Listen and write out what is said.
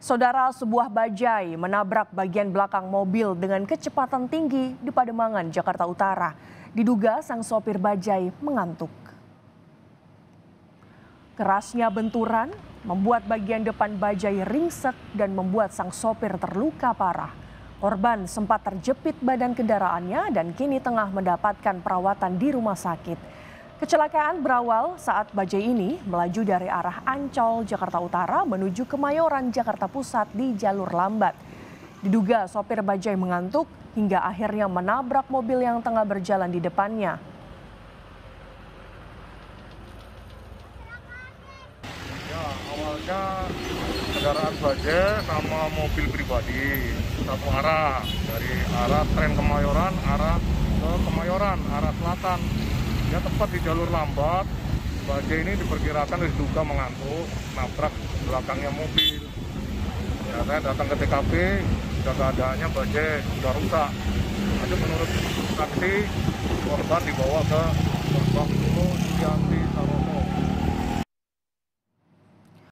Saudara sebuah bajai menabrak bagian belakang mobil dengan kecepatan tinggi di Pademangan, Jakarta Utara. Diduga sang sopir bajai mengantuk. Kerasnya benturan membuat bagian depan bajai ringsek dan membuat sang sopir terluka parah. Korban sempat terjepit badan kendaraannya dan kini tengah mendapatkan perawatan di rumah sakit. Kecelakaan berawal saat bajai ini melaju dari arah Ancol, Jakarta Utara menuju Kemayoran, Jakarta Pusat di jalur lambat. Diduga sopir bajai mengantuk hingga akhirnya menabrak mobil yang tengah berjalan di depannya. Ya, awalnya kendaraan bajai sama mobil pribadi satu arah dari arah tren Kemayoran arah ke Kemayoran arah selatan ya tepat di jalur lambat. Bajai ini diperkirakan diduga mengantuk nabrak belakangnya mobil. Ya saya datang ke TKP sudah keadaannya bajai sudah rusak. Jadi menurut saksi korban dibawa ke gerbang dulu